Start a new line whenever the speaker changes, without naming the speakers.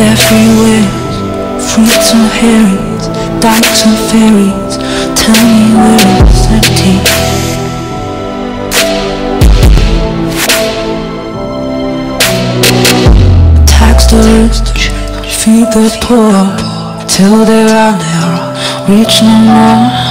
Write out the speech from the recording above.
Everywhere, fruits and herrings, dykes and fairies Tell me where it's empty. Tax the rich, feed the poor Till they're out, they're reach no more.